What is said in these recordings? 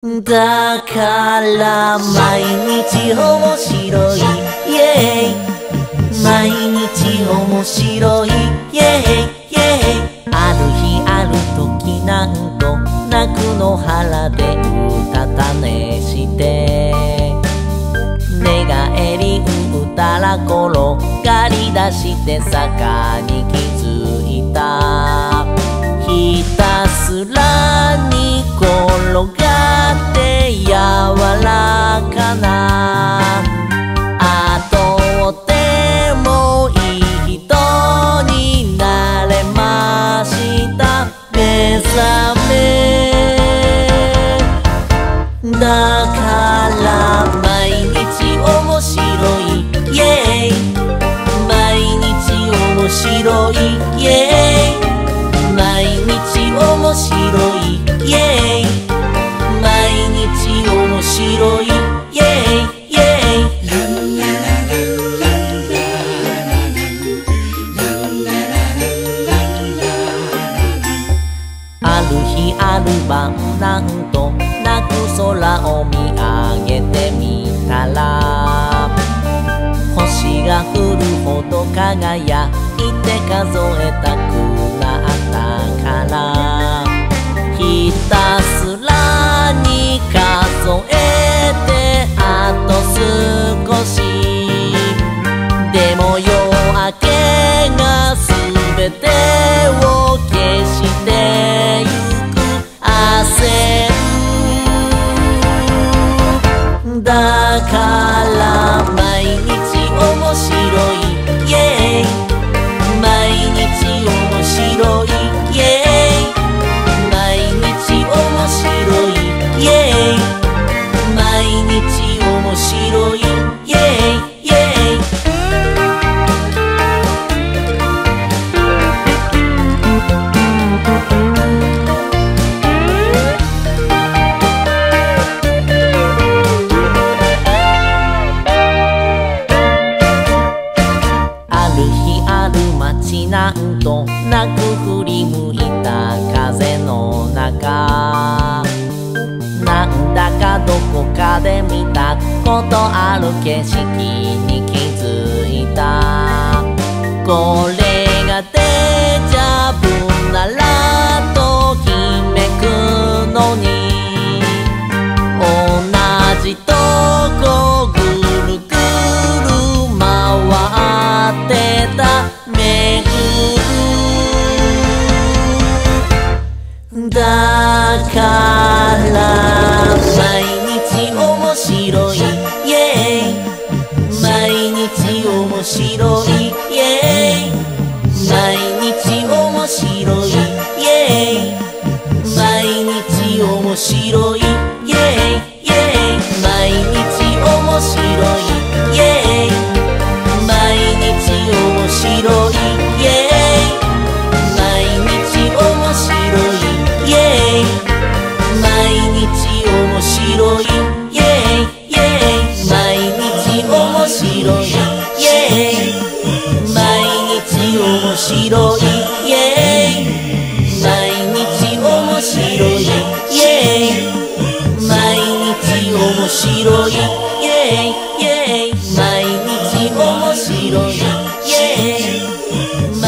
だから毎日面白い。イエーイ毎日面白い。イエーイイエーイある日ある時なんと泣くの腹でうたた寝して。寝返り打ったら転がり出して坂に気面白い。イエイ。毎日面白い。イエイ。ある日ある晩なんと泣く空を見上げてみたら星が降るほど輝いて数えたくなっ泣く振り向いた風の中。なんだかどこかで見たことある景色に気づいた。これだから毎日面白い。イエイ毎日面白い。イエイ毎日面白い。イエイ毎日面白い。白い。イエイイエイ毎日面白い。イエイ毎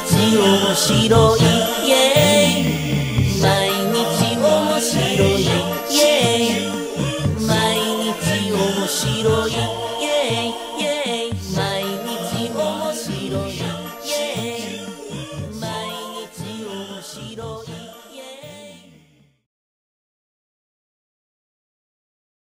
日面白い。